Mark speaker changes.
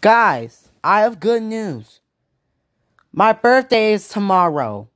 Speaker 1: Guys, I have good news. My birthday is tomorrow.